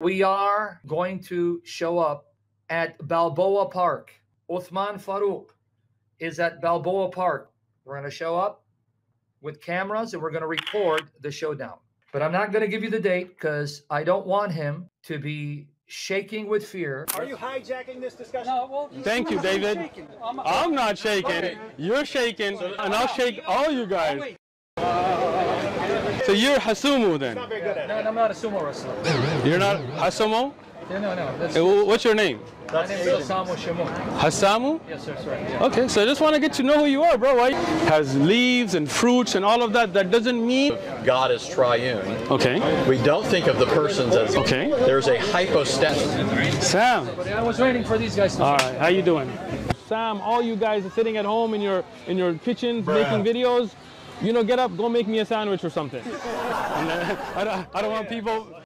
We are going to show up at Balboa Park. Uthman Farooq is at Balboa Park. We're going to show up with cameras and we're going to record the showdown. But I'm not going to give you the date because I don't want him to be shaking with fear. Are you hijacking this discussion? No, well, Thank you, David. I'm, I'm not shaking. You're shaking, and I'll uh, shake all you guys. Oh, wait. So you're Hasumu then? Not very good at No, it. I'm not a sumo wrestler. You're not Hasumo? No, no, no. That's, wh- What's your name? my name is Osamu Shimon. Hasamu? Yes, sir. That's right. Yeah. Okay, so I just want to get to know who you are, bro. Why? Has leaves and fruits and all of that. That doesn't mean. God is triune. Okay. We don't think of the persons as Okay. There's a hypostasis. Sam. I was waiting for these guys to. All right. How you doing? Sam, all you guys are sitting at home in your in your kitchens making videos. You know, get up, go make me a sandwich or something. I, don't, I don't want people